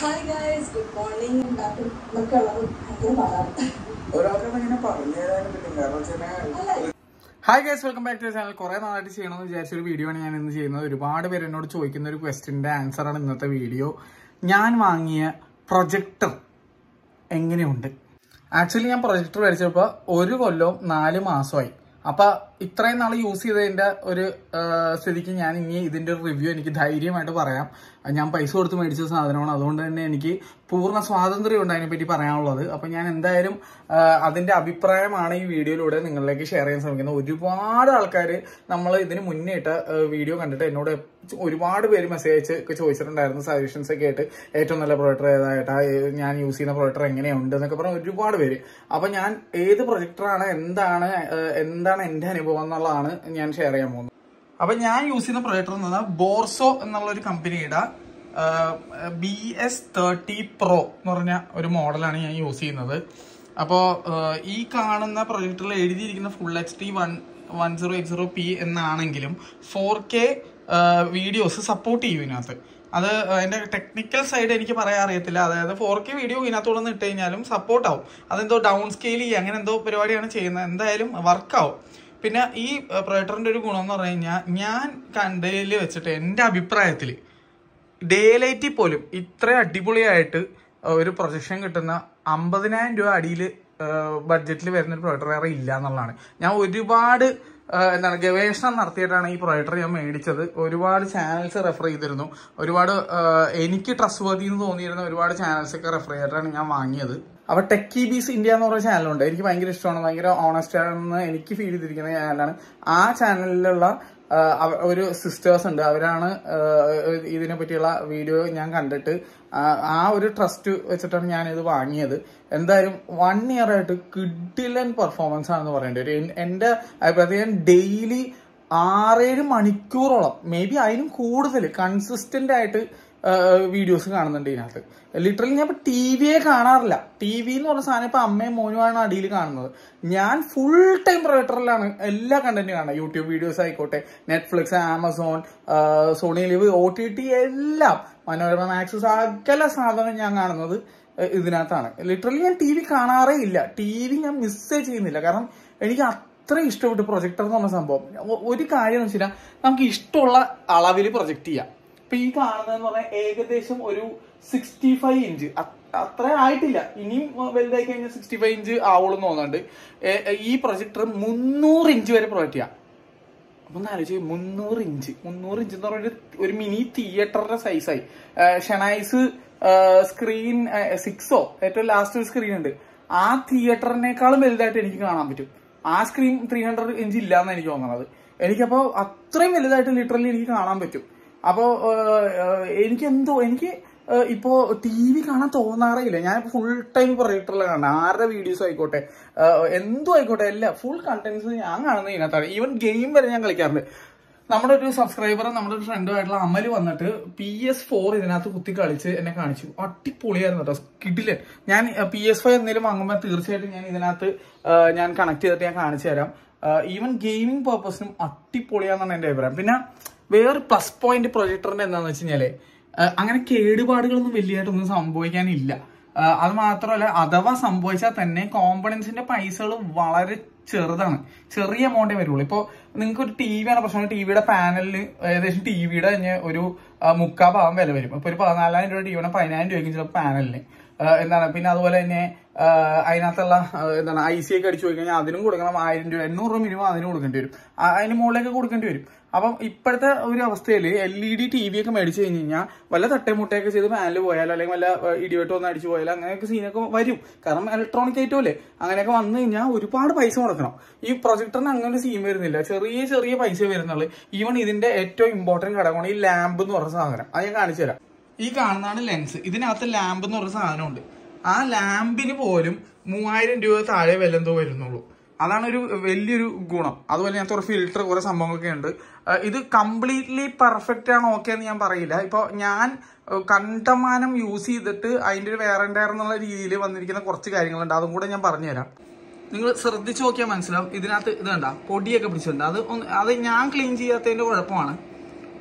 Hi guys good morning ഉണ്ടാക്കും എന്നൊക്കെ ഉള്ളത് ഭയങ്കര പാടാണ്. ഒരാൾക്കത് ഇങ്ങനെ പറഞ്ഞു തരാനും പറ്റും hi guys welcome back to channel കുറെ നാളായിട്ട് ചെയ്യണമെന്ന് വിചാരിച്ച ഒരു വീഡിയോ ആണ് ഞാൻ ഇന്ന് ചെയ്യുന്നത്. ഒരുപാട് പേര് എന്നോട് ചോദിക്കുന്ന ഒരു ക്വസ്റ്റിന്റെ ആൻസർ ആണ് ഇന്നത്തെ വീഡിയോ ഞാൻ വാങ്ങിയ പ്രൊജക്ടർ എങ്ങനെയുണ്ട്? ആക്ച്വലി ഞാൻ പ്രൊജക്ടർ മേടിച്ചപ്പോൾ ഒരു കൊല്ലവും നാല് മാസമായി. അപ്പൊ ഇത്രയും നാൾ യൂസ് ചെയ്തതിന്റെ ഒരു സ്ഥിതിക്ക് ഞാൻ ഇനി ഇതിന്റെ റിവ്യൂ എനിക്ക് ധൈര്യമായിട്ട് പറയാം. ഞാൻ പൈസ കൊടുത്ത് മേടിച്ച സാധനമാണ്. അതുകൊണ്ട് തന്നെ എനിക്ക് പൂർണ സ്വാതന്ത്ര്യമുണ്ട് അതിനെപ്പറ്റി പറയാനുള്ളത്. അപ്പൊ ഞാൻ എന്തായാലും അതിന്റെ അഭിപ്രായമാണ് ഈ വീഡിയോയിലൂടെ നിങ്ങളിലേക്ക് ഷെയർ ചെയ്യാൻ ശ്രമിക്കുന്നത്. ഒരുപാട് ആൾക്കാർ നമ്മൾ ഇതിന് മുന്നേ ഇട്ട വീഡിയോ കണ്ടിട്ട് എന്നോട് ഒരുപാട് പേര് മെസ്സേജ് അയച്ച് ചോദിച്ചിട്ടുണ്ടായിരുന്നു സജഷൻസ് ഒക്കെ ആയിട്ട്. ഏറ്റവും നല്ല പ്രൊഡക്ടർ ഏതായിട്ടാ ഞാൻ യൂസ് ചെയ്യുന്ന പ്രൊഡക്ടർ എങ്ങനെയുണ്ട് എന്നൊക്കെ പറഞ്ഞ ഒരുപാട് പേര്. അപ്പൊ ഞാൻ ഏത് പ്രൊജക്ടറാണ് എന്താണ് എന്താണ് എന്റെ അനുഭവം എന്നുള്ളതാണ് ഞാൻ ഷെയർ ചെയ്യാൻ പോകുന്നത്. അപ്പൊ ഞാൻ യൂസ് ചെയ്യുന്ന പ്രൊജക്ടർ എന്ന് പറഞ്ഞാൽ ബോർസോ എന്നുള്ള ഒരു കമ്പനിയുടെ ബി എസ് തേർട്ടി പ്രോ എന്ന് പറഞ്ഞ ഒരു മോഡലാണ് ഞാൻ യൂസ് ചെയ്യുന്നത്. അപ്പോൾ ഈ കാണുന്ന പ്രൊജക്ടറിൽ എഴുതിയിരിക്കുന്ന full H D one one zero eight zero P എന്നാണെങ്കിലും four K videos support ചെയ്യും ഇതിനകത്ത്. അത് അതിന്റെ ടെക്നിക്കൽ സൈഡ് എനിക്ക് പറയാൻ അറിയത്തില്ല. അതായത് ഫോർ കെ വീഡിയോ ഇതിനകത്തോടെ ഇട്ട് കഴിഞ്ഞാലും സപ്പോർട്ടാവും അതെന്തോ ഡൗൺ സ്കെയിൽ ചെയ്യുക അങ്ങനെ എന്തോ പരിപാടിയാണ് ചെയ്യുന്നത്. എന്തായാലും വർക്കാവും പിന്നെ ഈ പ്രൊജക്ടറിന്റെ ഒരു ഗുണം എന്ന് പറഞ്ഞു കഴിഞ്ഞാൽ ഞാൻ കണ്ടതിൽ വെച്ചിട്ട് എന്റെ അഭിപ്രായത്തിൽ ഡേ ലൈറ്റിൽ പോലും ഇത്ര അടിപൊളിയായിട്ട് ഒരു പ്രൊജക്ഷൻ കിട്ടുന്ന അമ്പതിനായിരം രൂപ അടിയിൽ ബഡ്ജറ്റിൽ വരുന്ന ഒരു പ്രൊജക്ടർ വേറെ ഇല്ല എന്നുള്ളതാണ്. ഞാൻ ഒരുപാട് എന്താണ് ഗവേഷണം നടത്തിയിട്ടാണ് ഈ പ്രൊജക്ടർ ഞാൻ മേടിച്ചത്. ഒരുപാട് ചാനൽസ് റെഫർ ചെയ്തിരുന്നു. ഒരുപാട് എനിക്ക് ട്രസ്റ്റ് വർത്തി എന്ന് തോന്നിയിരുന്ന ഒരുപാട് ചാനൽസ് ഒക്കെ റെഫർ ചെയ്തിട്ടാണ് ഞാൻ വാങ്ങിയത്. അപ്പൊ ടെക്കി ബീസ് ഇന്ത്യ എന്ന് പറയുന്ന ചാനലുണ്ട് എനിക്ക് ഭയങ്കര ഇഷ്ടമാണ്. ഭയങ്കര ഓണസ്റ്റ് ആണെന്ന് എനിക്ക് ഫീൽ ചെയ്തിരിക്കുന്ന ചാനലാണ് ആ ചാനലിലുള്ള ഒരു സിസ്റ്റേഴ്സ് ഉണ്ട്. അവരാണ് ഇതിനെ പറ്റിയുള്ള വീഡിയോ ഞാൻ കണ്ടിട്ട് ആ ഒരു ട്രസ്റ്റ് വെച്ചിട്ടാണ് ഞാൻ ഇത് വാങ്ങിയത്. എന്തായാലും വൺ ഇയർ ആയിട്ട് കിഡിലൻ പെർഫോമൻസ് ആണെന്ന് പറയേണ്ടി വരും. എന്റെ അഭിപ്രായത്തിൽ ഞാൻ ഡെയിലി ആറേഴ് മണിക്കൂറോളം മേ ബി അതിനും കൂടുതൽ കൺസിസ്റ്റന്റ് ആയിട്ട് വീഡിയോസ് കാണുന്നുണ്ട് ഇതിനകത്ത്. ലിറ്ററലി ഞാൻ ഇപ്പൊ ടി വിയെ കാണാറില്ല. ടി വി എന്ന് പറഞ്ഞ സാധനം ഇപ്പൊ അമ്മയും മോനുമാണ് അടിയിൽ കാണുന്നത്. ഞാൻ ഫുൾ ടൈം പ്രൊജക്ടറിലാണ് എല്ലാ കണ്ടന്റും കാണുന്നത് യൂട്യൂബ് വീഡിയോസ് ആയിക്കോട്ടെ Netflix Amazon Sony Liv O T T എല്ലാം. മനോരമ മാക്സ് സകല സാധനം ഞാൻ കാണുന്നത് ഇതിനകത്താണ്. ലിറ്ററലി ഞാൻ ടി വി കാണാറേ ഇല്ല. ടി വി ഞാൻ മിസ്സേ ചെയ്യുന്നില്ല. കാരണം എനിക്ക് അത്ര ഇഷ്ടപ്പെട്ടു പ്രൊജക്ടർ എന്ന് പറഞ്ഞ സംഭവം. ഒരു കാര്യം എന്ന് വെച്ചാൽ നമുക്ക് ഇഷ്ടമുള്ള അളവിൽ പ്രൊജക്ട് ചെയ്യാം. ഇപ്പൊ ഈ കാണുന്നതെന്ന് പറഞ്ഞാൽ ഏകദേശം ഒരു സിക്സ്റ്റി ഫൈവ് ഇഞ്ച് അത്ര ആയിട്ടില്ല. ഇനിയും വലുതായി കഴിഞ്ഞാൽ സിക്സ്റ്റി ഫൈവ് ഇഞ്ച് ആവുള്ളൂ തോന്നുന്നുണ്ട് ഈ പ്രൊജക്ടർ മുന്നൂറ് ഇഞ്ച് വരെ പ്രൊജക്ട് ചെയ്യാം. അപ്പൊ ആലോചിച്ച് മുന്നൂറ് ഇഞ്ച് മുന്നൂറ് ഇഞ്ച് എന്ന് പറഞ്ഞൊരു ഒരു മിനി തിയേറ്ററിന്റെ സൈസായി ഷെനൈസ് സ്ക്രീൻ സിക്സോ ഏറ്റവും ലാസ്റ്റ് ഒരു സ്ക്രീൻ ഉണ്ട്. ആ തിയേറ്ററിനേക്കാളും വലുതായിട്ട് എനിക്ക് കാണാൻ പറ്റും. ആ സ്ക്രീൻ ത്രീ ഹൺഡ്രഡ് ഇഞ്ച് ഇല്ലാന്ന് എനിക്ക് തോന്നുന്നത് എനിക്കപ്പോ അത്രയും വലുതായിട്ട് ലിറ്ററലി എനിക്ക് കാണാൻ പറ്റും. അപ്പോ എനിക്ക് എന്തോ എനിക്ക് ഇപ്പോൾ ഇപ്പോ ടി വി കാണാൻ തോന്നാറേയില്ല. ഞാൻ ഫുൾ ടൈം പ്രൊജക്ടറിൽ കാണാം ആരുടെ വീഡിയോസ് ആയിക്കോട്ടെ എന്തോ ആയിക്കോട്ടെ എല്ലാം. ഫുൾ കണ്ടന്റ്സ് ഞാൻ കാണുന്നത് ഇതിനകത്താണ്. ഈവൻ ഗെയിം വരെ ഞാൻ കളിക്കാറുണ്ട്. നമ്മുടെ ഒരു സബ്സ്ക്രൈബറും നമ്മുടെ ഒരു ഫ്രണ്ടുമായിട്ടുള്ള അമൽ വന്നിട്ട് പി എസ് ഫോർ ഇതിനകത്ത് കുത്തി കളിച്ച് എന്നെ കാണിച്ചു. അടിപൊളിയായിരുന്നു കേട്ടോ. കിട്ടില്ല ഞാൻ പി എസ് ഫൈവ് എന്തെങ്കിലും വാങ്ങുമ്പോൾ തീർച്ചയായിട്ടും ഞാൻ ഇതിനകത്ത് ഞാൻ കണക്ട് ചെയ്തിട്ട് ഞാൻ കാണിച്ചു തരാം. ഈവൻ ഗെയിമിംഗ് പർപ്പസിനും അടിപൊളിയാണെന്നാണ് എന്റെ അഭിപ്രായം. പിന്നെ വേറെ പ്ലസ് പോയിന്റ് പ്രൊജക്ടറിന്റെ എന്താണെന്ന് വെച്ച് കഴിഞ്ഞാൽ അങ്ങനെ കേടുപാടുകളൊന്നും വലിയതായിട്ടൊന്നും സംഭവിക്കാനില്ല. അത് മാത്രമല്ല അഥവാ സംഭവിച്ചാൽ തന്നെ കോമ്പണൻസിന്റെ പൈസകൾ വളരെ ചെറുതാണ്. ചെറിയ എമൗണ്ടേ വരുള്ളൂ. ഇപ്പോൾ നിങ്ങൾക്ക് ഒരു ടി പ്രശ്നം. ടി വിയുടെ പാനലിന് ഏകദേശം ടി വിയുടെ തന്നെ ഒരു മുക്കാ ഭാഗം വില വരും. ഇപ്പൊ ഒരു പതിനാലായിരം രൂപ ടി വിയുടെ പതിനായിരം രൂപയ്ക്ക് ചിലപ്പോൾ പാനലിന് എന്താണ് പിന്നെ അതുപോലെ തന്നെ അതിനകത്തുള്ള എന്താണ് ഐ സി ഒക്കെ അടിച്ചു പോയി കഴിഞ്ഞാൽ അതിനും കൊടുക്കണം ആയിരം രൂപ എണ്ണൂറ് രൂപ മിനിമം അതിനും കൊടുക്കേണ്ടി വരും. അതിന് മുകളിലേക്ക് കൊടുക്കേണ്ടി വരും. അപ്പം ഇപ്പോഴത്തെ ഒരു അവസ്ഥയിൽ L E D T V ഒക്കെ മേടിച്ചു കഴിഞ്ഞ് കഴിഞ്ഞാൽ വല്ല തട്ടേമുട്ടയൊക്കെ ചെയ്ത് പാനൽ പോയാലോ അല്ലെങ്കിൽ വല്ല ഇടിവെട്ടോ ഒന്ന് അടിച്ചു പോയാലോ അങ്ങനെയൊക്കെ സീനൊക്കെ വരും. കാരണം ഇലക്ട്രോണിക് ഐറ്റം അല്ലേ? അങ്ങനെയൊക്കെ വന്നു കഴിഞ്ഞാൽ ഒരുപാട് പൈസ മുടക്കണം. ഈ പ്രൊജക്ടറിന് അങ്ങനെ ഒരു സീൻ വരുന്നില്ല. ചെറിയ ചെറിയ പൈസ വരുന്നുള്ളൂ. ഈവൺ ഇതിന്റെ ഏറ്റവും ഇമ്പോർട്ടന്റ് ഘടകമാണ് ഈ ലാമ്പ് എന്ന് പറഞ്ഞ സാധനം. അത് ഞാൻ കാണിച്ചു തരാം. ഈ കാണുന്നതാണ് ലെൻസ് ഇതിനകത്ത് ലാമ്പ് എന്ന് പറഞ്ഞ സാധനമുണ്ട്. ആ ലാമ്പിന് പോലും മൂവായിരം രൂപ താഴെ വില എന്തോ വരുന്നുള്ളൂ. അതാണ് ഒരു വലിയൊരു ഗുണം. അതുപോലെ ഞാൻ കുറെ ഫിൽറ്റർ കുറേ സംഭവങ്ങളൊക്കെ ഉണ്ട്. ഇത് കംപ്ലീറ്റ്ലി പെർഫെക്റ്റ് ആണ് ഓക്കെ എന്ന് ഞാൻ പറയില്ല. ഇപ്പോൾ ഞാൻ കണ്ടമാനം യൂസ് ചെയ്തിട്ട് അതിന്റെ ഒരു വേറെ എന്നുള്ള രീതിയിൽ വന്നിരിക്കുന്ന കുറച്ച് കാര്യങ്ങളുണ്ട്. അതും കൂടെ ഞാൻ പറഞ്ഞുതരാം. നിങ്ങൾ ശ്രദ്ധിച്ചു നോക്കിയാൽ മനസ്സിലാവും. ഇതിനകത്ത് ഇത് കണ്ട പൊടിയൊക്കെ പിടിച്ചിട്ടുണ്ട്. അത് അത് ഞാൻ ക്ലീൻ ചെയ്യാത്തതിന്റെ കുഴപ്പമാണ്.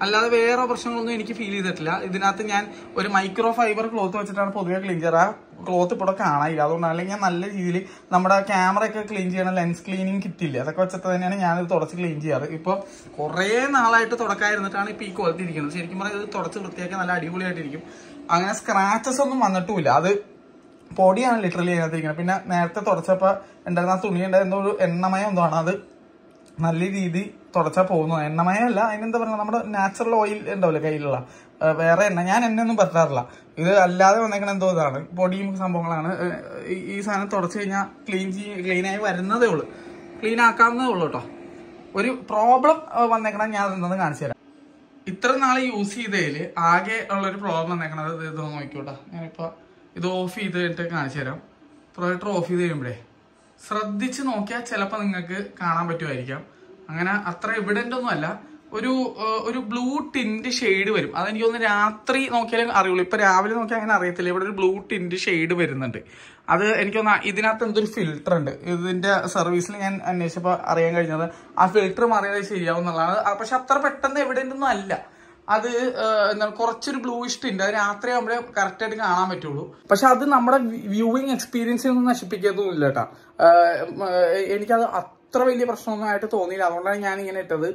അല്ലാതെ വേറെ പ്രശ്നങ്ങളൊന്നും എനിക്ക് ഫീൽ ചെയ്തിട്ടില്ല. ഇതിനകത്ത് ഞാൻ ഒരു മൈക്രോ ഫൈബർ ക്ലോത്ത് വെച്ചിട്ടാണ് പൊതുവെ ക്ലീൻ ചെയ്യാറ്. ആ ക്ലോത്ത് ഇപ്പോൾ കാണാനില്ല. അതുകൊണ്ടാണ് അല്ലെങ്കിൽ ഞാൻ നല്ല രീതിയിൽ നമ്മുടെ ക്യാമറയൊക്കെ ക്ലീൻ ചെയ്യണ ലെൻസ് ക്ലീനിങ് കിട്ടില്ല അതൊക്കെ വെച്ചിട്ട് തന്നെയാണ് ഞാനിത് തുടച്ച് ക്ലീൻ ചെയ്യാറ്. ഇപ്പോൾ കുറേ നാളായിട്ട് തുടക്കായിരുന്നിട്ടാണ് ഇപ്പോൾ ഈ ക്വാളിറ്റി ഇരിക്കുന്നത്. ശരിക്കും പറഞ്ഞാൽ ഇത് തുടച്ച് വൃത്തിയാക്കി നല്ല അടിപൊളിയായിട്ടിരിക്കും. അങ്ങനെ സ്ക്രാച്ചസ് ഒന്നും വന്നിട്ടുമില്ല. അത് പൊടിയാണ് ലിറ്ററലി അതിനകത്തിരിക്കുന്നത് പിന്നെ നേരത്തെ തുടച്ചപ്പോൾ ഉണ്ടായിരുന്ന ആ തുണി ഉണ്ടായിരുന്ന ഒരു എണ്ണമയം എന്തോ ആണ് അത്. നല്ല രീതി തുടച്ചാൽ പോകുന്നു. എണ്ണമയല്ല അതിനെന്താ പറയുക? നമ്മുടെ നാച്ചുറൽ ഓയിൽ ഉണ്ടാവില്ല കയ്യിലുള്ള? വേറെ എണ്ണ. ഞാൻ എണ്ണയൊന്നും പറ്റാറില്ല. ഇത് അല്ലാതെ വന്നേക്കണ എന്തോ ഇതാണ്. പൊടിയും സംഭവങ്ങളാണ്. ഈ- സാധനം തുടച്ചു കഴിഞ്ഞാൽ ക്ലീൻ ചെയ്യ ക്ലീനായി വരുന്നതേ ഉള്ളൂ. ക്ലീൻ ആക്കാവുന്നതേ ഉള്ളൂ കേട്ടോ. ഒരു പ്രോബ്ലം വന്നേക്കണ ഞാൻ അതെന്താന്ന് കാണിച്ചു തരാം. ഇത്ര നാൾ യൂസ് ചെയ്തതിൽ ആകെ ഉള്ളൊരു പ്രോബ്ലം വന്നേക്കണത് ഇത് ഇതൊന്ന് ഞാനിപ്പോൾ ഞാനിപ്പോ ഇത് ഓഫ് ചെയ്ത് കഴിഞ്ഞിട്ട് കാണിച്ചു തരാം. പ്രൊജക്ടർ ഓഫ് ചെയ്ത് കഴിയുമ്പോഴേ ശ്രദ്ധിച്ച് നോക്കിയാൽ ചിലപ്പോൾ നിങ്ങൾക്ക് കാണാൻ പറ്റുമായിരിക്കാം. അങ്ങനെ അത്ര എവിഡന്റ് ഒന്നും അല്ല. ഒരു ഒരു ബ്ലൂ ടിന്റ് ഷെയ്ഡ് വരും. അതെനിക്ക് തോന്നുന്നു രാത്രി നോക്കിയാലേ അറിയുള്ളൂ. ഇപ്പം രാവിലെ നോക്കിയാൽ അങ്ങനെ അറിയത്തില്ല. ഇവിടെ ഒരു ബ്ലൂ ടിന്റ് ഷെയ്ഡ് വരുന്നുണ്ട്. അത് എനിക്കൊന്ന് ഇതിനകത്ത് എന്തൊരു ഫിൽറ്റർ ഉണ്ട്. ഇതിന്റെ സർവീസിൽ ഞാൻ അന്വേഷിച്ചപ്പോൾ അറിയാൻ കഴിഞ്ഞത് ആ ഫിൽറ്റർ മാറിയത് ശരിയാവും എന്നുള്ളതാണ് പക്ഷെ അത്ര പെട്ടെന്ന് എവിഡന്റ് ഒന്നും അല്ല. അത് എന്താ എന്താണ് കുറച്ചൊരു ബ്ലൂയിഷ് ഉണ്ട് അത് രാത്രി ആകുമ്പോഴേ കറക്റ്റ് ആയിട്ട് കാണാൻ പറ്റുള്ളൂ. പക്ഷെ അത് നമ്മുടെ വ്യൂവിങ് എക്സ്പീരിയൻസിൽ ഒന്നും നശിപ്പിക്കത്തൊന്നുമില്ല കേട്ടാ എനിക്കത് അത്ര വലിയ പ്രശ്നമൊന്നും ആയിട്ട് തോന്നിയില്ല. അതുകൊണ്ടാണ് ഞാൻ ഇങ്ങനെ ഇട്ടത്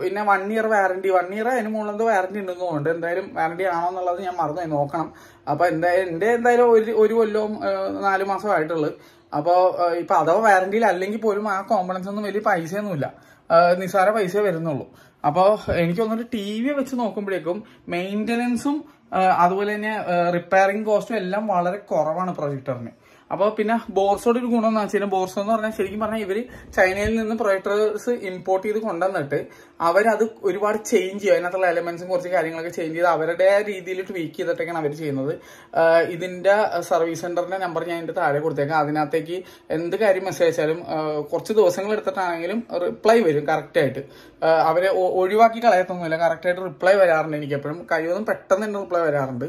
പിന്നെ one year warranty one year അതിന് മുകളിൽ എന്തോ വാറണ്ടി ഉണ്ടെന്ന് തോന്നുന്നുണ്ട്. എന്തായാലും വാറണ്ടി ആണോ എന്നുള്ളത് ഞാൻ മറന്നു നോക്കണം. അപ്പൊ എന്തായാലും എന്റെ എന്തായാലും ഒരു ഒരു കൊല്ലവും നാലു നാല് മാസം ആയിട്ടുള്ളൂ. അപ്പോൾ ഇപ്പൊ അഥവാ വാറണ്ടിയിൽ അല്ലെങ്കിൽ പോലും ആ കോമ്പണൻസ് ഒന്നും വലിയ പൈസയൊന്നുമില്ല. നിസ്സാര പൈസ വരുന്നുള്ളൂ. അപ്പോൾ എനിക്ക് തോന്നുന്നു ടി വി വെച്ച് നോക്കുമ്പോഴേക്കും മെയിന്റനൻസും അതുപോലെ തന്നെ റിപ്പയറിംഗ് കോസ്റ്റും എല്ലാം വളരെ കുറവാണ് പ്രൊജക്ടറിന്. അപ്പോൾ പിന്നെ ബോർസോട് ഒരു ഗുണം എന്ന് വെച്ചാൽ ബോർസോ എന്ന് പറഞ്ഞാൽ ശരിക്കും പറഞ്ഞാൽ ഇവർ ചൈനയിൽ നിന്ന് പ്രൊജക്ടേഴ്സ് ഇമ്പോർട്ട് ചെയ്ത് കൊണ്ടുവന്നിട്ട് അവരത് ഒരുപാട് ചേഞ്ച് ചെയ്യും. അതിനകത്തുള്ള എലമെന്റ്സും കുറച്ച് കാര്യങ്ങളൊക്കെ ചേഞ്ച് ചെയ്ത് അവരുടെ രീതിയിൽ ട്വീക്ക് ചെയ്തിട്ടൊക്കെയാണ് അവർ ചെയ്യുന്നത്. ഇതിന്റെ സർവീസ് സെന്ററിന്റെ നമ്പർ ഞാൻ ഇതിന്റെ താഴെ കൊടുത്തേക്കാം. അതിനകത്തേക്ക് എന്ത് കാര്യം മെസ്സേജ് അയച്ചാലും കുറച്ച് ദിവസങ്ങൾ എടുത്തിട്ടാണെങ്കിലും റിപ്ലൈ വരും കറക്റ്റ് ആയിട്ട്. അവരെ ഒഴിവാക്കി കളയത്തൊന്നുമില്ല. കറക്റ്റ് ആയിട്ട് റിപ്ലൈ വരാറുണ്ട് എനിക്ക് എപ്പോഴും കഴിവതും പെട്ടെന്ന് തന്നെ റിപ്ലൈ വരാറുണ്ട്.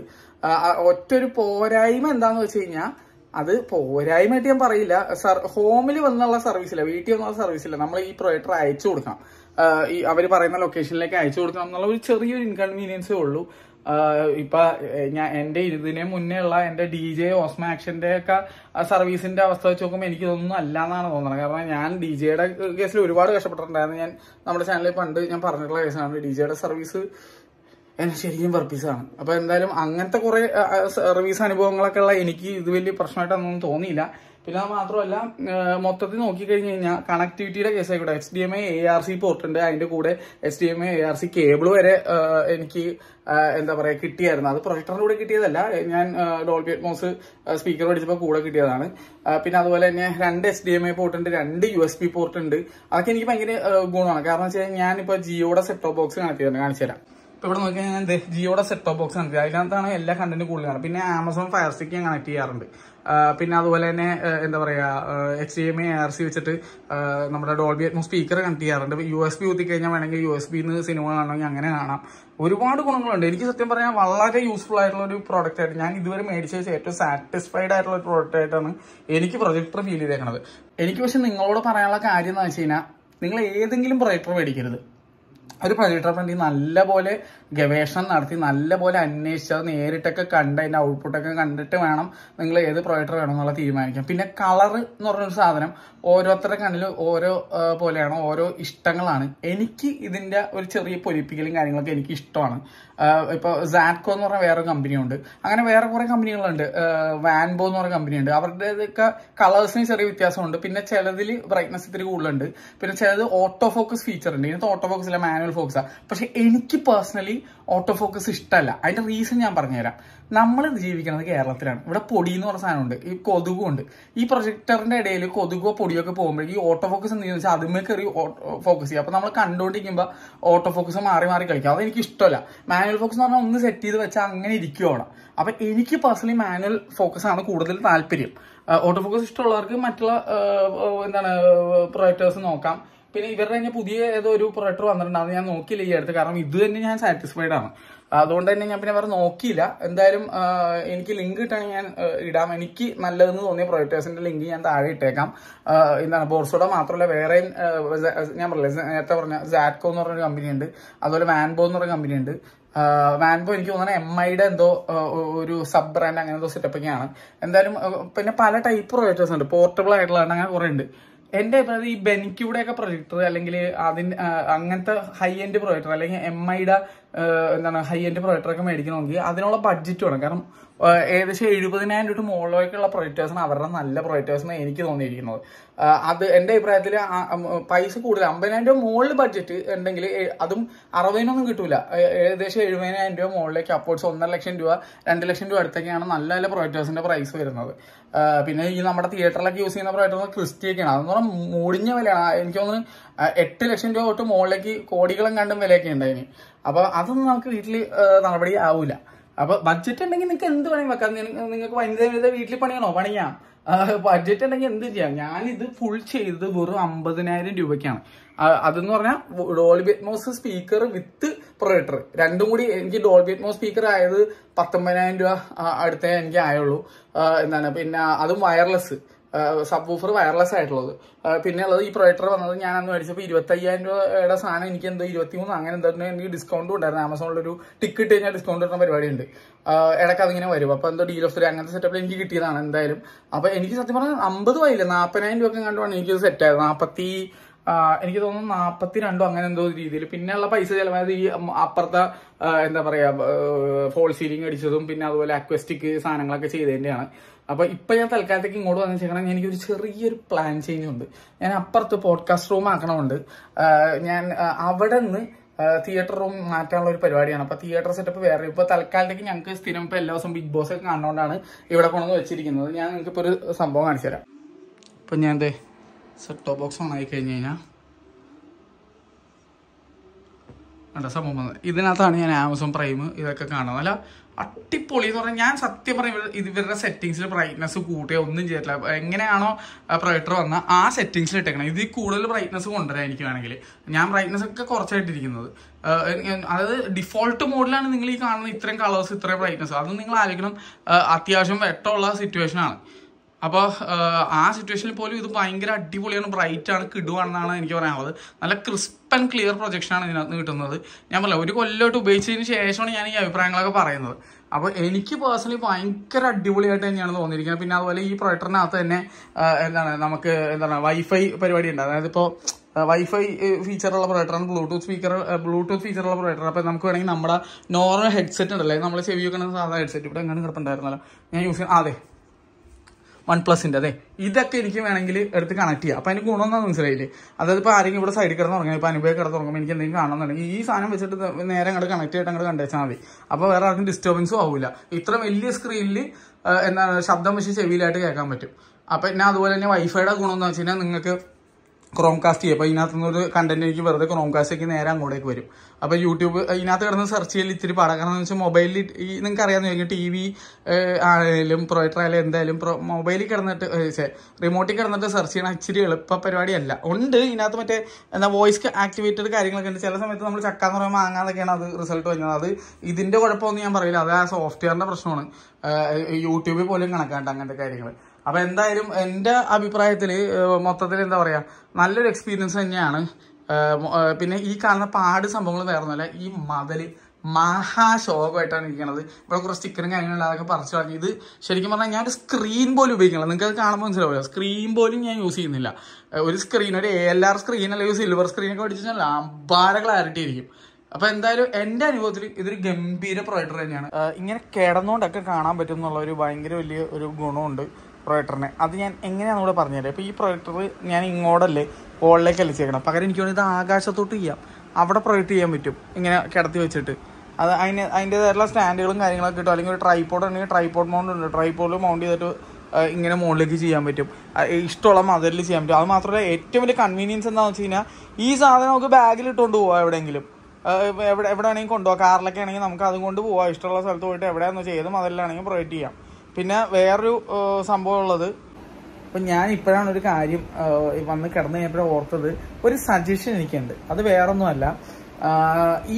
ഒറ്റൊരു പോരായ്മ എന്താന്ന് വെച്ച് കഴിഞ്ഞാൽ അത് പോരായ്മയായിട്ട് ഞാൻ പറയില്ല. സർ ഹോമിൽ വന്നുള്ള സർവീസില്ല വീട്ടിൽ വന്നുള്ള സർവീസില്ല നമ്മൾ ഈ പ്രൊജക്ടർ അയച്ചു കൊടുക്കാം ഈ അവർ പറയുന്ന ലൊക്കേഷനിലേക്ക് അയച്ചു കൊടുക്കണം എന്നുള്ള ഒരു ചെറിയൊരു ഇൻകൺവീനിയൻസേ ഉള്ളൂ. ഇപ്പൊ ഞാൻ എന്റെ ഇതിനെ മുന്നേ ഉള്ള എന്റെ ഡി ജെ ഓസ്മ ആക്ഷന്റെ ഒക്കെ സർവീസിന്റെ അവസ്ഥ വെച്ച് നോക്കുമ്പോൾ എനിക്ക് ഇതൊന്നും അല്ല എന്നാണ് തോന്നുന്നത്. കാരണം ഞാൻ ഡി ജെയുടെ കേസിൽ ഒരുപാട് കഷ്ടപ്പെട്ടിട്ടുണ്ടായിരുന്നു. ഞാൻ നമ്മുടെ ചാനലിൽ പണ്ട് ഞാൻ പറഞ്ഞിട്ടുള്ള കേസാണ് ഡി ജെയുടെ സർവീസ് എന്നെ ശരിക്കും പർപ്പീസാണ് അപ്പൊ എന്തായാലും അങ്ങനത്തെ കുറെ സർവീസ് അനുഭവങ്ങളൊക്കെ ഉള്ള എനിക്ക് ഇത് വലിയ പ്രശ്നമായിട്ടൊന്നും തോന്നിയില്ല. പിന്നെ മാത്രമല്ല മൊത്തത്തിൽ നോക്കിക്കഴിഞ്ഞ് കഴിഞ്ഞാൽ കണക്ടിവിറ്റിയുടെ കേസ് ആയിക്കോട്ടെ. H D M I A R C port ഉണ്ട്. അതിന്റെ കൂടെ H D M I A R C cable വരെ എനിക്ക് എന്താ പറയാ കിട്ടിയായിരുന്നു. അത് പ്രൊജക്ടറിന്റെ കൂടെ കിട്ടിയതല്ല. ഞാൻ ഡോൾബി അറ്റ്മോസ് സ്പീക്കർ പഠിച്ചപ്പോൾ കൂടെ കിട്ടിയതാണ്. പിന്നെ അതുപോലെ തന്നെ രണ്ട് H D M I port ഉണ്ട് രണ്ട് യു എസ് പി പോർട്ട് ഉണ്ട്. അതൊക്കെ എനിക്ക് ഭയങ്കര ഗുണമാണ്. കാരണം വെച്ചാൽ കഴിഞ്ഞാൽ ഞാനിപ്പോ ജിയോയുടെ ടോപ്പ് ബോക്സ് കണക്ട് ചെയ്തിട്ടുണ്ട് കാണിച്ചു തരാം ഇപ്പൊ ഇവിടെ നോക്കിക്കഴിഞ്ഞാൽ ഞാൻ ജിയോടെ സെറ്റ് ടോപ്പ് ബോക്സ് കണക്ട് അതിനകത്താണ് എല്ലാ കണ്ടന്റ് കൂടുതൽ കാണും പിന്നെ ആമസോൺ ഫയർ സ്റ്റിക്ക് ഞാൻ കണക്ട് ചെയ്യാറുണ്ട്. പിന്നെ അതുപോലെ തന്നെ എന്താ പറയാ H D M I R C വെച്ചിട്ട് നമ്മുടെ ഡോൾബി അറ്റ്മോ സ്പീക്കർ കണക്ട് ചെയ്യാറുണ്ട്. യു എസ് ബി കുത്തി കഴിഞ്ഞാൽ വേണമെങ്കിൽ യു എസ് ബിന്ന് സിനിമ കാണണമെങ്കിൽ അങ്ങനെ കാണാം. ഒരുപാട് ഗുണങ്ങളുണ്ട്. എനിക്ക് സത്യം പറഞ്ഞാൽ വളരെ യൂസ്ഫുൾ ആയിട്ടുള്ള ഒരു പ്രോഡക്റ്റ് ആയിട്ട് ഞാൻ ഇതുവരെ മേടിച്ച ഏറ്റവും സാറ്റിസ്ഫൈഡ് ആയിട്ടുള്ള ഒരു പ്രോഡക്റ്റ് ആയിട്ടാണ് എനിക്ക് പ്രൊജക്ടർ ഫീൽ ചെയ്തേക്കുന്നത് എനിക്ക് പക്ഷെ നിങ്ങളോട് പറയാനുള്ള കാര്യം എന്ന് വെച്ച് കഴിഞ്ഞാൽ നിങ്ങൾ ഏതെങ്കിലും പ്രൊജക്ടർ മേടിക്കരുത്. ഒരു പ്രൊജക്ടറെ പറ്റി നല്ലപോലെ ഗവേഷണം നടത്തി നല്ലപോലെ അന്വേഷിച്ച് അത് നേരിട്ടൊക്കെ കണ്ട് അതിന്റെ ഔട്ട്പുട്ടൊക്കെ കണ്ടിട്ട് വേണം നിങ്ങൾ ഏത് പ്രൊജക്ടർ വേണം എന്നുള്ള തീരുമാനിക്കാം പിന്നെ കളർ എന്ന് പറഞ്ഞൊരു സാധനം ഓരോരുത്തരുടെ കണ്ണിൽ ഓരോ പോലെയാണ് ഓരോ ഇഷ്ടങ്ങളാണ്. എനിക്ക് ഇതിന്റെ ഒരു ചെറിയ പൊലിപ്പിക്കലും കാര്യങ്ങളൊക്കെ എനിക്ക് ഇഷ്ടമാണ്. ഇപ്പൊ സാറ്റ്കോ എന്ന് പറഞ്ഞ വേറെ കമ്പനിയുണ്ട് അങ്ങനെ വേറെ കുറെ കമ്പനികളുണ്ട് വാൻബോ എന്ന് പറഞ്ഞ കമ്പനിയുണ്ട് അവരുടേതൊക്കെ കളേഴ്സിന് ചെറിയ വ്യത്യാസമുണ്ട്. പിന്നെ ചിലതിൽ ബ്രൈറ്റ്നസ് ഇത്തിരി കൂടുതലുണ്ട്. പിന്നെ ചിലത് ഓട്ടോ ഫോക്കസ് ഫീച്ചർ ഉണ്ട്. ഇതിനകത്ത് ഓട്ടോ ഫോക്കസ് അല്ല മാനുവൽ ഫോക്കസാ പക്ഷെ എനിക്ക് പേഴ്സണലി ഓട്ടോ ഫോക്കസ് ഇഷ്ടമല്ല അതിന്റെ റീസൺ ഞാൻ പറഞ്ഞുതരാം. നമ്മൾ ജീവിക്കുന്നത് കേരളത്തിലാണ്. ഇവിടെ പൊടി എന്ന് പറഞ്ഞ സാധനമുണ്ട്. ഈ കൊതുകും ഉണ്ട് ഈ പ്രൊജക്ടറിന്റെ ഇടയിൽ കൊതുകോ പൊടിയോ ഒക്കെ പോകുമ്പോഴേക്കും ഈ ഓട്ടോ ഫോക്കസ് എന്ത് ചെയ്യുന്നത് അതുമേ കയറി ഫോക്കസ് ചെയ്യുക. അപ്പൊ നമ്മൾ കണ്ടുകൊണ്ടിരിക്കുമ്പോൾ ഓട്ടോ ഫോക്കസ് മാറി മാറി കളിക്കും. അതെനിക്ക് ഇഷ്ടമല്ല. മാനുവൽ ഫോക്കസ് എന്ന് പറഞ്ഞാൽ ഒന്ന് സെറ്റ് ചെയ്ത് വെച്ചാൽ അങ്ങനെ ഇരിക്കുവാണ്. അപ്പൊ എനിക്ക് പേഴ്സണലി മാനുവൽ ഫോക്കസ് ആണ് കൂടുതൽ താല്പര്യം. ഓട്ടോ ഫോക്കസ് ഇഷ്ടമുള്ളവർക്ക് മറ്റുള്ള എന്താണ് പ്രൊജക്ടേഴ്സ് നോക്കാം. പിന്നെ ഇവരുടെ തന്നെ പുതിയ ഏതോ ഒരു പ്രൊഡക്റ്റ് വന്നിട്ടുണ്ട്. ഞാൻ നോക്കിയില്ല ഈ അടുത്ത്. കാരണം ഇത് തന്നെ ഞാൻ സാറ്റിസ്ഫൈഡ് ആണ്. അതുകൊണ്ട് തന്നെ ഞാൻ പിന്നെ വേറെ നോക്കിയില്ല. എന്തായാലും എനിക്ക് ലിങ്ക് കിട്ടുകയാണെങ്കിൽ ഞാൻ ഇടാം. എനിക്ക് നല്ലതെന്ന് തോന്നിയ പ്രൊജക്ടേഴ്സിന്റെ ലിങ്ക് ഞാൻ താഴെ ഇട്ടേക്കാം. എന്താണ് ബോർസോഡ മാത്രമല്ല വേറെയും ഞാൻ പറഞ്ഞില്ല നേരത്തെ പറഞ്ഞ സാറ്റ്കോ എന്ന് പറഞ്ഞൊരു കമ്പനി ഉണ്ട്. അതുപോലെ വാൻബോ എന്ന് പറഞ്ഞ കമ്പനി ഉണ്ട്. വാൻബോ എനിക്ക് തോന്നുന്നത് എം ഐയുടെ എന്തോ ഒരു സബ് ബ്രാൻഡ് അങ്ങനെ എന്തോ സെറ്റപ്പ് ഒക്കെയാണ്. എന്തായാലും പിന്നെ പല ടൈപ്പ് പ്രൊജക്ടേഴ്സ് ഉണ്ട്. പോർട്ടബിൾ ആയിട്ടുള്ള അങ്ങനെ കുറെ ഉണ്ട്. എന്റെ അഭിപ്രായത്തിൽ ഈ ബെനിക്കൂടെ ഒക്കെ പ്രൊജക്ടർ അല്ലെങ്കിൽ അതിന് അങ്ങനത്തെ ഹൈ എൻഡ് പ്രൊജക്ടർ അല്ലെങ്കിൽ എം ഐയുടെ എന്താണ് ഹൈ എൻഡ് പ്രൊജക്ടർ ഒക്കെ മേടിക്കണമെങ്കിൽ അതിനുള്ള ബഡ്ജറ്റ് വേണം. കാരണം ഏകദേശം എഴുപതിനായിരം രൂപ മുകളിലേക്കുള്ള പ്രൊജക്ടേഴ്സാണ് അവരുടെ നല്ല പ്രൊജക്ടേഴ്സ് എന്ന് എനിക്ക് തോന്നിയിരിക്കുന്നത്. അത് എന്റെ അഭിപ്രായത്തിൽ പൈസ കൂടുതൽ അമ്പതിനായിരം രൂപ മുകളിൽ ബഡ്ജറ്റ് ഉണ്ടെങ്കിൽ അതും അറുപതിനൊന്നും കിട്ടൂല. ഏകദേശം എഴുപതിനായിരം രൂപ മുകളിലേക്ക് അപ്പോഴ്സ് ഒന്നര ലക്ഷം രൂപ രണ്ട് ലക്ഷം രൂപ അടുത്തൊക്കെയാണ് നല്ല നല്ല പ്രൊജക്ടേഴ്സിന്റെ പ്രൈസ് വരുന്നത്. പിന്നെ ഈ നമ്മുടെ തിയേറ്ററിലൊക്കെ യൂസ് ചെയ്യുന്ന പ്രൊഡക്റ്റ് ക്രിസ്റ്റിയൊക്കെയാണ്. അതെന്ന് പറഞ്ഞാൽ മുടിഞ്ഞ വിലയാണ്. എനിക്ക് തോന്നുന്നു എട്ട് ലക്ഷം രൂപ തൊട്ട് മുകളിലേക്ക് കോടികളും കണ്ടും വിലയൊക്കെ ഉണ്ട് അതിന്. അപ്പൊ അതൊന്നും നമുക്ക് വീട്ടിൽ നടപടി ആവൂല. അപ്പൊ ബഡ്ജറ്റ് ഉണ്ടെങ്കിൽ നിങ്ങൾക്ക് എന്ത് വേണമെങ്കിൽ വെക്കാം. നിങ്ങൾക്ക് വനിത വീട്ടിൽ പണിയണോ? പണിയാം. ബഡ്ജറ്റ് ഉണ്ടെങ്കിൽ എന്ത് ചെയ്യാം? ഞാനിത് ഫുൾ ചെയ്തത് വെറും അമ്പതിനായിരം രൂപയ്ക്കാണ്. അതെന്ന് പറഞ്ഞാൽ Dolby Atmos speaker with projector രണ്ടും കൂടി എനിക്ക് ഡോൾബി അറ്റ്മോസ് സ്പീക്കർ ആയത് പത്തൊമ്പതിനായിരം രൂപ അടുത്തേ എനിക്ക് ആയുള്ളൂ. എന്താണ്? പിന്നെ അതും വയർലെസ് സബ് വൂഫർ വയർലെസ് ആയിട്ടുള്ളത്. പിന്നെ ഉള്ളത് ഈ പ്രൊജക്ടർ വന്നത് ഞാൻ അന്ന് മേടിച്ചപ്പോൾ ഇരുപത്തയ്യായിരം രൂപയുടെ സാധനം എനിക്ക് എന്തോ ഇരുപത്തിമൂന്ന് അങ്ങനെ എന്തോ എനിക്ക് ഡിസ്കൗണ്ടും ഉണ്ടായിരുന്നു. ആമസോണിലൊരു ടിക്കറ്റ് കഴിഞ്ഞാൽ ഡിസ്കൗണ്ട് കിട്ടുന്ന പരിപാടിയുണ്ട്. ഇടയ്ക്ക് അതിങ്ങനെ വരും. അപ്പോൾ എന്തോ ഡീൽ ഓഫ് ദി അങ്ങനത്തെ സെറ്റപ്പിൽ എനിക്ക് കിട്ടിയതാണ് എന്തായാലും. അപ്പോൾ എനിക്ക് സത്യം പറഞ്ഞാൽ അമ്പത് പോയില്ല നാൽപ്പതിനായിരം രൂപ കണ്ടുമാണ് എനിക്ക് സെറ്റ് ആയത് നാൽപ്പത്തി എനിക്ക് തോന്നുന്നു നാൽപ്പത്തി രണ്ടോ അങ്ങനെ എന്തോ രീതിയിൽ പിന്നെയുള്ള പൈസ ചിലവായത് ഈ അപ്പുറത്തെ എന്താ പറയുക ഫോൾ സീലിംഗ് അടിച്ചതും പിന്നെ അതുപോലെ അക്വസ്റ്റിക് സാധനങ്ങളൊക്കെ ചെയ്തതിന്റെയാണ്. അപ്പൊ ഇപ്പൊ ഞാൻ തൽക്കാലത്തേക്ക് ഇങ്ങോട്ട് വന്നു വെച്ചാൽ എനിക്കൊരു ചെറിയൊരു പ്ലാൻ ചെയ്യുന്നുണ്ട് ഞാൻ അപ്പുറത്ത് പോഡ്കാസ്റ്റ് റൂം ആക്കണമുണ്ട്. ഞാൻ അവിടെ നിന്ന് തിയേറ്റർ റൂം മാറ്റാനുള്ള ഒരു പരിപാടിയാണ്. അപ്പൊ തിയേറ്റർ സെറ്റപ്പ് വേറെ. ഇപ്പൊ തൽക്കാലത്തേക്ക് ഞങ്ങൾക്ക് സ്ഥിരം ഇപ്പൊ എല്ലാ ദിവസവും ബിഗ് ബോസ് ഒക്കെ കാണുന്നതുകൊണ്ടാണ് ഇവിടെ കൊണ്ടുവന്ന് വെച്ചിരിക്കുന്നത്. ഞാൻ നിങ്ങൾക്ക് ഇപ്പൊ ഒരു സംഭവം കാണിച്ചു തരാം. ഇപ്പൊ ഞാൻ എന്തേ സെറ്റ് ബോക്സ് ഓൺ ആയി കഴിഞ്ഞ് കഴിഞ്ഞാൽ സംഭവം ഇതിനകത്താണ് ഞാൻ ആമസോൺ പ്രൈം ഇതൊക്കെ കാണുന്നത്. അല്ല അടിപൊളി എന്ന് പറഞ്ഞാൽ ഞാൻ സത്യം പറയും ഇവരുടെ സെറ്റിങ്സിൽ ബ്രൈറ്റ്നസ് കൂട്ടുക ഒന്നും ചെയ്തിട്ടില്ല. എങ്ങനെയാണോ പ്രൊജക്ടർ വന്ന ആ സെറ്റിങ്സിൽ ഇട്ടേക്കണം. ഇതിൽ കൂടുതൽ ബ്രൈറ്റ്നസ് കൊണ്ടുവരാൻ എനിക്ക് വേണമെങ്കിൽ ഞാൻ ബ്രൈറ്റ്നസ് ഒക്കെ കുറച്ചായിട്ടിരിക്കുന്നത്. അതായത് ഡിഫോൾട്ട് മോഡിലാണ് നിങ്ങൾ ഈ കാണുന്നത് ഇത്രയും കളേഴ്സ് ഇത്രയും ബ്രൈറ്റ്നസ് അത് നിങ്ങൾ ആലോചിക്കണം. അത്യാവശ്യം വെട്ടമുള്ള സിറ്റുവേഷൻ ആണ്. അപ്പോൾ ആ സിറ്റുവേഷനിൽ പോലും ഇത് ഭയങ്കര അടിപൊളിയാണ് ബ്രൈറ്റ് ആണ് കിടുവാണെന്നാണ് എനിക്ക് പറയാനുള്ളത്. നല്ല ക്രിസ്പ് ആൻഡ് ക്ലിയർ പ്രൊജക്ഷനാണ് ഇതിനകത്ത് കിട്ടുന്നത്. ഞാൻ പറയാം ഒരു കൊല്ലമായിട്ട് ഉപയോഗിച്ചതിന് ശേഷമാണ് ഞാൻ ഈ അഭിപ്രായങ്ങളൊക്കെ പറയുന്നത്. അപ്പോൾ എനിക്ക് പേഴ്സണലി ഭയങ്കര അടിപൊളിയായിട്ട് തന്നെയാണ് തോന്നിയിരിക്കുന്നത്. പിന്നെ അതുപോലെ ഈ പ്രൊജക്ടറിനകത്ത് തന്നെ എന്താണ് നമുക്ക് എന്താണ് വൈഫൈ പരിപാടി ഉണ്ട് അതായത് ഇപ്പോൾ വൈഫൈ ഫീച്ചറുള്ള പ്രൊജക്ടറാണ് ബ്ലൂടൂത്ത് സ്പീക്കർ ബ്ലൂടൂത്ത് ഫീച്ചറുള്ള പ്രൊജക്ടർ അപ്പോൾ നമുക്ക് വേണമെങ്കിൽ നമ്മുടെ നോർമൽ ഹെഡ്സെറ്റ് ഉണ്ടല്ലേ നമ്മൾ ചെവി വെക്കണ സാധാ ഹെഡ്സെറ്റ് ഇവിടെ എങ്ങനെ കിടപ്പുണ്ടായിരുന്നല്ലോ. ഞാൻ യൂസ് ചെയ്യുന്ന അതെ. വൺ പ്ലസിന്റെ അതെ. ഇതൊക്കെ എനിക്ക് വേണമെങ്കിൽ എടുത്ത് കണക്ട് ചെയ്യാം. അപ്പൊ അതിന് ഗുണമെന്നാണ് മനസ്സിലായില്ലേ? അതായത് ഇപ്പൊ ആരെങ്കിലും ഇവിടെ സൈഡിൽ കിടന്ന് തുടങ്ങി ഇപ്പൊ അനുഭവം കിടന്ന് തുടങ്ങുമ്പോൾ എനിക്ക് എന്തെങ്കിലും കാണണമെന്നുണ്ടെങ്കിൽ ഈ സാധനം വെച്ചിട്ട് നേരെ അങ്ങോട്ട് കണക്ട് ചെയ്തിട്ട് അങ്ങോട്ട് കണ്ടുവച്ചാൽ മതി. അപ്പൊ വേറെ ആർക്കും ഡിസ്റ്റർബൻസും ആവില്ല ഇത്ര വലിയ സ്ക്രീനിൽ എന്താണ് ശബ്ദം വെച്ച് ചെവിയിലായിട്ട് കേൾക്കാൻ പറ്റും. അപ്പൊ പിന്നെ അതുപോലെ തന്നെ വൈഫൈയുടെ ഗുണം എന്ന് വെച്ച് കഴിഞ്ഞാൽ നിങ്ങൾക്ക് ക്രോം കാസ്റ്റ് ചെയ്യും. അപ്പോൾ ഇതിനകത്ത് നിന്ന് ഒരു കണ്ടന്റ് എനിക്ക് വെറുതെ ക്രോം കാസ്റ്റ് നേരെ അങ്ങോട്ടേക്ക് വരും. അപ്പോൾ യൂട്യൂബ് ഇതിനകത്ത് കിടന്ന് സെർച്ച് ചെയ്യൽ ഇത്തിരി പാടാം. കാരണം എന്ന് വെച്ചാൽ മൊബൈലിൽ ഈ നിങ്ങൾക്ക് അറിയാമെന്ന് ടി വി ആയാലും പ്രൊജക്ടർ ആയാലും എന്തായാലും മൊബൈലിൽ കിടന്നിട്ട് റിമോട്ടിൽ കിടന്നിട്ട് സെർച്ച് ചെയ്യണ ഇച്ചിരി എളുപ്പ പരിപാടിയല്ല. ഉണ്ട്. ഇതിനകത്ത് മറ്റേ എന്താ വോയിസ് ആക്ടിവേറ്റഡ് കാര്യങ്ങളൊക്കെ ഉണ്ട്. ചില സമയത്ത് നമ്മൾ ചക്കാന്ന് പറയുമ്പോൾ മാങ്ങാന്നൊക്കെയാണ് അത് റിസൾട്ട് വരുന്നത്. അത് ഇതിന്റെ കുഴപ്പമൊന്നും ഞാൻ പറയില്ല. അത് ആ സോഫ്റ്റ്വെയറിന്റെ പ്രശ്നമാണ്. യൂട്യൂബിൽ പോലും കണക്കാണ്ട് അങ്ങനത്തെ കാര്യങ്ങൾ അപ്പൊ എന്തായാലും എന്റെ അഭിപ്രായത്തിൽ മൊത്തത്തിൽ എന്താ പറയാ നല്ലൊരു എക്സ്പീരിയൻസ് തന്നെയാണ്. പിന്നെ ഈ കാണുന്ന പാട് സംഭവങ്ങൾ വേറെ ഒന്നുമല്ല ഈ മതൽ മഹാശോകമായിട്ടാണ് ഇരിക്കുന്നത് ഇവിടെ കുറച്ച് സ്റ്റിക്കറും കാര്യങ്ങളും അതൊക്കെ പറിച്ചു വാങ്ങി ഇത് ശരിക്കും പറഞ്ഞാൽ ഞാൻ സ്ക്രീൻ പോലും ഉപയോഗിക്കുന്നില്ല നിങ്ങൾക്ക് കാണുമ്പോൾ മനസ്സിലാവില്ല സ്ക്രീൻ പോലും ഞാൻ യൂസ് ചെയ്യുന്നില്ല. ഒരു സ്ക്രീൻ ഒരു എ എൽ ആർ സ്ക്രീൻ അല്ലെങ്കിൽ സിൽവർ മേടിച്ചു കഴിഞ്ഞാൽ അപാര ക്ലാരിറ്റി ആയിരിക്കും. അപ്പൊ എന്തായാലും എന്റെ അനുഭവത്തിൽ ഇതൊരു ഗംഭീര പ്രൊജക്ടർ തന്നെയാണ്. ഇങ്ങനെ കിടന്നുകൊണ്ടൊക്കെ കാണാൻ പറ്റും എന്നുള്ള ഒരു ഭയങ്കര വലിയ ഒരു ഗുണമുണ്ട്. പ്രൊജക്ടറിനെ അത് ഞാൻ എങ്ങനെയാണെന്ന് കൂടെ പറഞ്ഞുതരാം ഇപ്പോൾ ഈ പ്രൊജക്ടർ ഞാൻ ഇങ്ങോട്ടല്ലേ വോളിലേക്ക് അലിച്ചേക്കണം പകരം എനിക്ക് വേണ്ടി ഇത് ആകാശത്തോട്ട് ചെയ്യാം. അവിടെ പ്രൊജക്ട് ചെയ്യാൻ പറ്റും. ഇങ്ങനെ കിടത്തി വെച്ചിട്ട്. അത് അതിന് അതിന്റെതായിട്ടുള്ള സ്റ്റാൻഡുകളും കാര്യങ്ങളൊക്കെ കിട്ടും. അല്ലെങ്കിൽ ഒരു ട്രൈപോഡ് ഉണ്ടെങ്കിൽ ട്രൈപോഡ് മൗണ്ട് ഉണ്ട്. ട്രൈപോഡിൽ മൗണ്ട് ചെയ്തിട്ട് ഇങ്ങനെ മുകളിലേക്ക് ചെയ്യാൻ പറ്റും. ഇഷ്ടമുള്ള മദറിൽ ചെയ്യാൻ പറ്റും. അത് മാത്രമല്ല ഏറ്റവും വലിയ കൺവീനിയൻസ് എന്താണെന്ന് വെച്ച് കഴിഞ്ഞാൽ ഈ സാധനം നമുക്ക് ബാഗിൽ ഇട്ടുകൊണ്ട് പോവാം എവിടെയെങ്കിലും. എവിടെ എവിടെ ആണെങ്കിൽ കൊണ്ടുപോകാം കാറിലൊക്കെ ആണെങ്കിൽ നമുക്ക് അതുകൊണ്ട് പോവാം. ഇഷ്ടമുള്ള സ്ഥലത്ത് പോയിട്ട് എവിടെയാണെന്ന് വെച്ചാൽ ഏത് മതിലാണെങ്കിൽ പ്രൊവൈഡ് ചെയ്യാം. പിന്നെ വേറൊരു സംഭവം ഉള്ളത് അപ്പൊ ഞാൻ ഇപ്പോഴാണ് ഒരു കാര്യം വന്ന് കിടന്നു കഴിഞ്ഞപ്പോഴാണ് ഓർത്തത്. ഒരു സജഷൻ എനിക്കുണ്ട്. അത് വേറൊന്നുമല്ല.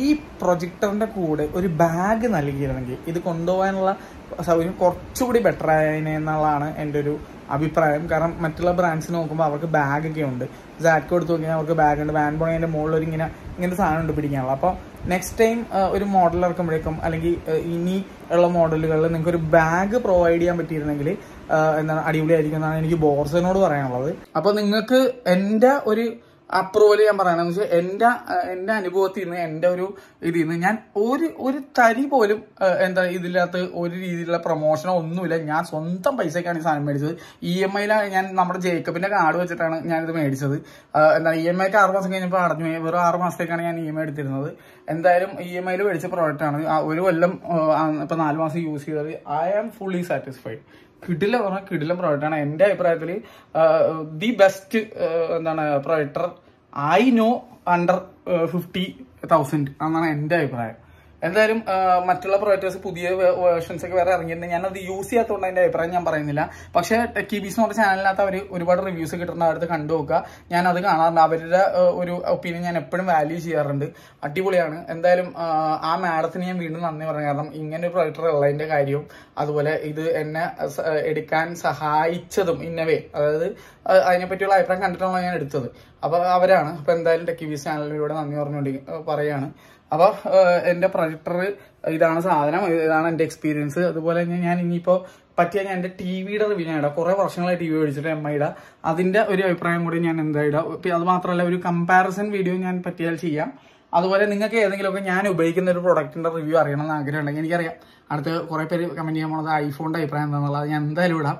ഈ പ്രൊജക്ടറിന്റെ കൂടെ ഒരു ബാഗ് നൽകിയിരുന്നെങ്കിൽ ഇത് കൊണ്ടുപോകാനുള്ള സൗകര്യം കുറച്ചുകൂടി ബെറ്റർ ആയതിനെ എന്നുള്ളതാണ് എന്റെ ഒരു അഭിപ്രായം. കാരണം മറ്റുള്ള ബ്രാൻഡ്സ് നോക്കുമ്പോൾ അവർക്ക് ബാഗൊക്കെ ഉണ്ട്. സാക്ക് എടുത്ത് നോക്കിയാൽ അവർക്ക് ബാഗ് ഉണ്ട്. വാൻ ബോണിന്റെ മുകളിൽ ഒരു ഇങ്ങനെ ഇങ്ങനത്തെ സാധനം ഉണ്ട് പിടിക്കാനുള്ള. അപ്പോൾ നെക്സ്റ്റ് ടൈം ഒരു മോഡൽ ഇറക്കുമ്പോഴേക്കും അല്ലെങ്കിൽ ഇനി ഉള്ള മോഡലുകളിൽ നിങ്ങൾക്ക് ഒരു ബാഗ് പ്രൊവൈഡ് ചെയ്യാൻ പറ്റിയിരുന്നെങ്കിൽ എന്താണ് അടിപൊളിയായിരിക്കും എന്നാണ് എനിക്ക് ബോർസനോട് പറയാനുള്ളത്. അപ്പോൾ നിങ്ങൾക്ക് എന്റെ ഒരു അപ്രൂവൽ ഞാൻ പറയണമെന്ന് വെച്ചാൽ എന്റെ എന്റെ അനുഭവത്തിൽ നിന്ന് എന്റെ ഒരു ഇതിൽ നിന്ന് ഞാൻ ഒരു ഒരു തരി പോലും എന്താ ഇതിനകത്ത് ഒരു രീതിയിലുള്ള പ്രൊമോഷനോ ഒന്നുമില്ല. ഞാൻ സ്വന്തം പൈസക്കാണ് ഈ സാധനം മേടിച്ചത്. ഇ എം ഐയിലാണ് ഞാൻ നമ്മുടെ ജേക്കബിന്റെ കാർഡ് വെച്ചിട്ടാണ് ഞാനിത് മേടിച്ചത്. എന്താ ഇ എം ഐക്ക് ആറ് മാസം കഴിഞ്ഞപ്പോൾ അടഞ്ഞു പോയി. വെറും ആറ് മാസത്തേക്കാണ് ഞാൻ ഇ എം ഐ എടുത്തിരുന്നത്. എന്തായാലും ഇ എം ഐയിൽ മേടിച്ച പ്രോഡക്റ്റ് ആണ്. ഒരു കൊല്ലം ഇപ്പൊ നാല് മാസം യൂസ് ചെയ്തത്. ഐ ആം ഫുള്ളി സാറ്റിസ്ഫൈഡ് കിടില പറഞ്ഞാൽ കിടിലം പ്രൊഡക്റ്റാണ് എന്റെ അഭിപ്രായത്തിൽ ദി ബെസ്റ്റ് എന്താണ് projector I know under fifty thousand എന്നാണ് എന്റെ അഭിപ്രായം. എന്തായാലും മറ്റുള്ള പ്രൊജക്ടേഴ്സ് പുതിയ വേർഷൻസ് ഒക്കെ വേറെ ഇറങ്ങിയിട്ടുണ്ട്. ഞാനത് യൂസ് ചെയ്യാത്തതുകൊണ്ട് അതിന്റെ അഭിപ്രായം ഞാൻ പറയുന്നില്ല. പക്ഷേ ടെക്കി ബീസ് എന്ന് പറഞ്ഞ ചാനലിനകത്ത് അവർ ഒരുപാട് റിവ്യൂസ് കിട്ടുന്ന അടുത്ത് കണ്ടു നോക്കുക. ഞാൻ അത് കാണാറുണ്ട്. അവരുടെ ഒരു ഒപ്പീനിയൻ ഞാൻ എപ്പോഴും വാല്യൂ ചെയ്യാറുണ്ട്. അടിപൊളിയാണ്. എന്തായാലും ആ, മാഡത്തിന് ഞാൻ വീണ്ടും നന്ദി പറയാം. കാരണം ഇങ്ങനെ ഒരു പ്രൊജക്ടർ ഉള്ളതിന്റെ കാര്യവും അതുപോലെ ഇത് എന്നെ എടുക്കാൻ സഹായിച്ചതും ഇന്നവേ അതായത് അതിനെ അതിനെപ്പറ്റിയുള്ള അഭിപ്രായം കണ്ടിട്ടാണ് ഞാൻ എടുത്തത്. അപ്പൊ അവരാണ്. അപ്പൊ എന്തായാലും ടെക്കി ബീസ് ചാനലിലൂടെ നന്ദി പറഞ്ഞുകൊണ്ട് പറയാണ്. അപ്പൊ എന്റെ പ്രൊജക്ടർ ഇതാണ് സാധനം ഇതാണ് എന്റെ എക്സ്പീരിയൻസ് അതുപോലെ തന്നെ ഞാൻ ഇനിയിപ്പോ പറ്റിയ ഞാൻ എന്റെ ടി വിയുടെ റിവ്യൂ ഞാൻ ഇടാം. കുറെ വർഷങ്ങളായി ടി വി മേടിച്ചിട്ട് എം ഐയുടെ അതിന്റെ ഒരു അഭിപ്രായം കൂടി ഞാൻ എന്താ ഇടാം. അത് മാത്രമല്ല ഒരു കമ്പാരിസൺ വീഡിയോ ഞാൻ പറ്റിയാൽ ചെയ്യാം. അതുപോലെ നിങ്ങൾക്ക് ഏതെങ്കിലുമൊക്കെ ഞാൻ ഉപയോഗിക്കുന്ന ഒരു പ്രൊഡക്റ്റിന്റെ റിവ്യൂ അറിയണം എന്ന് ആഗ്രഹം ഉണ്ടെങ്കിൽ എനിക്കറിയാം. അടുത്ത് കുറേ പേര് കമന്റ് ചെയ്യാൻ പോണത് ഐഫോണിന്റെ അഭിപ്രായം എന്താണെന്നുള്ളത് ഞാൻ എന്തായാലും ഇടാം.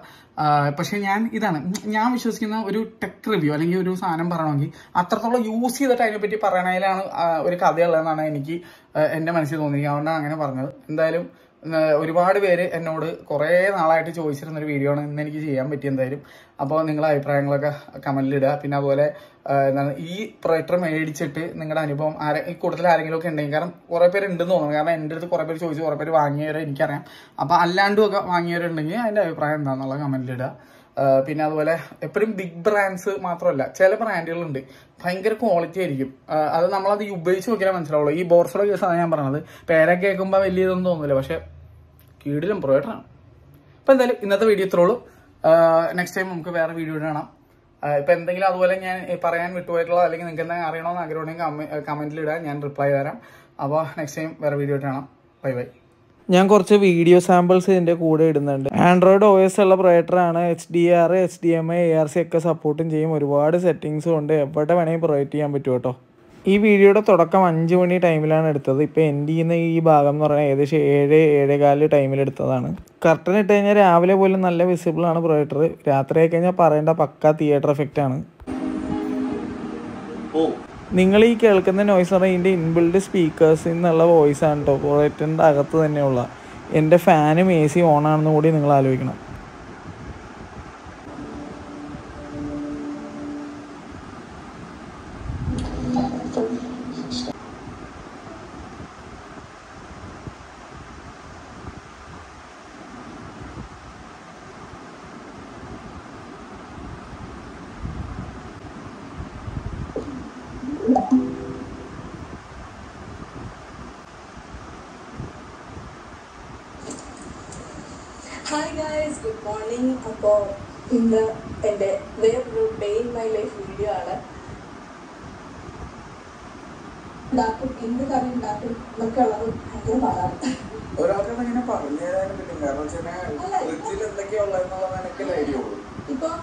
പക്ഷേ ഞാൻ ഇതാണ് ഞാൻ വിശ്വസിക്കുന്ന ഒരു ടെക് റിവ്യൂ അല്ലെങ്കിൽ ഒരു സാധനം പറയണമെങ്കിൽ അത്രത്തോളം യൂസ് ചെയ്തിട്ട് അതിനെപ്പറ്റി പറയണതിലാണ് ഒരു കഥയുള്ളതെന്നാണ് എനിക്ക് എന്റെ മനസ്സിൽ തോന്നിയത് അതുകൊണ്ടാണ് അങ്ങനെ പറഞ്ഞത്. എന്തായാലും ഒരുപാട് പേര് എന്നോട് കുറേ നാളായിട്ട് ചോദിച്ചിരുന്നൊരു വീഡിയോ ആണ് ഇന്ന് എനിക്ക് ചെയ്യാൻ പറ്റി എന്തായാലും. അപ്പോൾ നിങ്ങളുടെ അഭിപ്രായങ്ങളൊക്കെ കമന്റിൽ ഇടുക. പിന്നെ അതുപോലെ ഈ പ്രൊജക്ടർ മേടിച്ചിട്ട് നിങ്ങളുടെ അനുഭവം ആരെ ഈ കൂട്ടത്തിൽ ആരെങ്കിലും ഒക്കെ ഉണ്ടെങ്കിൽ കാരണം കുറേ പേര് ഉണ്ടെന്ന് തോന്നുന്നു. കാരണം എന്റെ അടുത്ത് കുറേ പേര് ചോദിച്ചു കുറേ പേര് വാങ്ങിയവരെ എനിക്കറിയാം. അപ്പോൾ അല്ലാണ്ടും ഒക്കെ വാങ്ങിയവരുണ്ടെങ്കിൽ അതിന്റെ അഭിപ്രായം എന്താണെന്നുള്ള കമന്റിലിടുക പിന്നെ അതുപോലെ എപ്പോഴും ബിഗ് ബ്രാൻഡ്സ് മാത്രമല്ല ചില ബ്രാൻഡുകളുണ്ട് ഭയങ്കര ക്വാളിറ്റി ആയിരിക്കും. അത് നമ്മളത് ഉപയോഗിച്ച് നോക്കിയാൽ മനസ്സിലാവുള്ളൂ. ഈ ബോർസയുടെ കേസാണ് ഞാൻ പറഞ്ഞത്. പേരൊക്കെ കേൾക്കുമ്പോൾ വലിയ ഇതൊന്നും തോന്നില്ല പക്ഷെ കീടിലും പ്രൊജക്ടറാണ് അപ്പൊ എന്തായാലും ഇന്നത്തെ വീഡിയോ ഇത്രയുള്ളൂ നെക്സ്റ്റ് ടൈം നമുക്ക് വേറെ വീഡിയോ കാണാം ഇപ്പം എന്തെങ്കിലും അതുപോലെ ഞാൻ പറയാൻ വിട്ടുപോയിട്ടുള്ള അല്ലെങ്കിൽ നിങ്ങൾക്ക് എന്തെങ്കിലും അറിയണമെന്ന് ആഗ്രഹമുണ്ടെങ്കിൽ കമന്റിൽ ഇടാൻ ഞാൻ റിപ്ലൈ തരാം. അപ്പോൾ നെക്സ്റ്റ് ടൈം വേറെ വീഡിയോ കാണാം ബൈ ബൈ ഞാൻ കുറച്ച് വീഡിയോ സാമ്പിൾസ് ഇതിന്റെ കൂടെ ഇടുന്നുണ്ട്. ആൻഡ്രോയിഡ് ഒ എസ് ഉള്ള പ്രൊജക്ടറാണ് H D R H D M I A R C ഒക്കെ സപ്പോർട്ടും ചെയ്യും. ഒരുപാട് സെറ്റിങ്സും ഉണ്ട്. എവിടെ വേണമെങ്കിൽ പ്രൊജക്റ്റ് ചെയ്യാൻ പറ്റും കേട്ടോ. ഈ വീഡിയോയുടെ തുടക്കം അഞ്ച് മണി ടൈമിലാണ് എടുത്തത്. ഇപ്പോൾ എൻഡ് ചെയ്യുന്ന ഈ ഭാഗം എന്ന് പറഞ്ഞാൽ ഏകദേശം ഏഴ് ഏഴേകാൽ ടൈമിലെടുത്തതാണ് കർട്ടൻ ഇട്ട് കഴിഞ്ഞാൽ രാവിലെ പോലും നല്ല വിസിബിൾ ആണ് പ്രൊജക്ടർ രാത്രി ആയി കഴിഞ്ഞാൽ പറയേണ്ട പക്ക തിയേറ്റർ എഫക്റ്റ് ആണ്. നിങ്ങൾ ഈ കേൾക്കുന്ന നോയ്സ് പറഞ്ഞാൽ ഇതിന്റെ ഇൻബിൽഡ് സ്പീക്കേഴ്സിൽ നിന്നുള്ള വോയിസ് ആണ് കേട്ടോ പ്രൊജക്ടറിന്റെ അകത്ത് തന്നെയുള്ള. എന്റെ ഫാനും എ സി ഓൺ ആണെന്ന് കൂടി നിങ്ങൾ ആലോചിക്കണം ഹായ് ഗായ്സ് ഗുഡ് മോർണിംഗ് അപ്പോൾ ഇന്ന് എന്റെ വേറൊരു day in my life video ആണ്. ഉണ്ടാക്കും എന്ത് കറി ഉണ്ടാക്കും എന്നൊക്കെ ഉള്ളത് ഭയങ്കര പാടാണ്. ഇപ്പം